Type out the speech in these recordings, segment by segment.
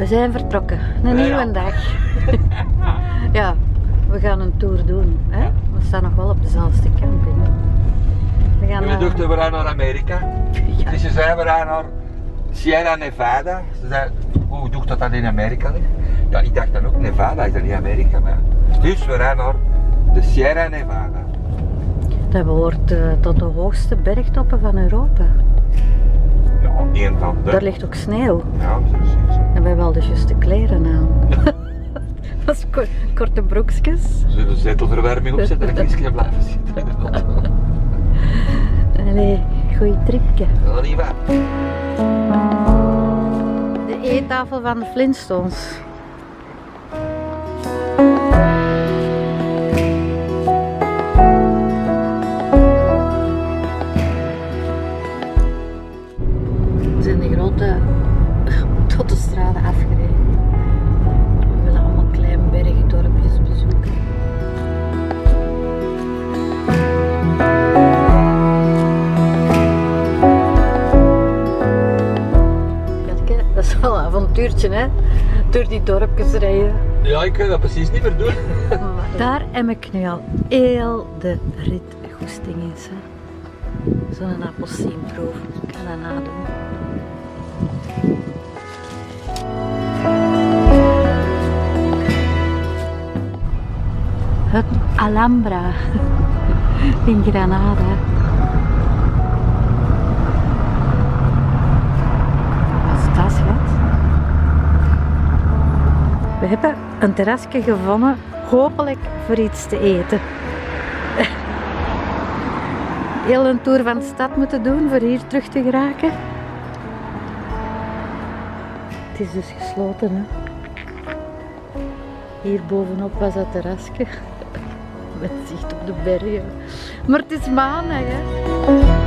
We zijn vertrokken. Een Ja, nieuwe ja. dag. ja, we gaan een tour doen. Hè? We staan nog wel op dezelfde camping. We gaan naar... dachten we gaan naar Amerika. Ja. Dus ze zei we gaan naar Sierra Nevada. Ze zei, hoe ik dat dan in Amerika ligt? Ja, ik dacht dan ook Nevada, is dat niet Amerika? Maar... Dus we gaan naar de Sierra Nevada. Dat behoort eh, tot de hoogste bergtoppen van Europa. Ja, één van de. Daar ligt ook sneeuw. Ja, precies. En we hebben al de juiste kleren aan. Dat is ko- korte broekjes. Zullen we de zetelverwarming opzetten en ik kan blijven zitten? Allee, goeie tripje. Dat is niet waar. De eettafel van de Flintstones. Dat is wel een avontuurtje, hè? Door die dorpjes rijden. Ja, ik kan dat precies niet meer doen. Daar heb ik nu al heel de rit goesting is. hè. Zo'n appelsienproef. Ik ga dat nadoen. Het Alhambra in Granada. Wat is dat, schat? We hebben een terrasje gevonden, hopelijk voor iets te eten. Heel een tour van de stad moeten doen voor hier terug te geraken. Het is dus gesloten, hè. Hier bovenop was dat terrasje. Met zicht op de bergen. Maar het is maandag, hè.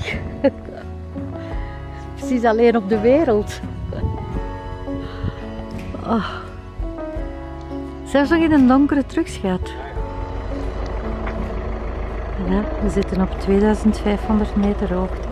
Precies alleen op de wereld. Oh. Zelfs nog in een donkere terugschat. Ja, we zitten op 2500 meter hoogte.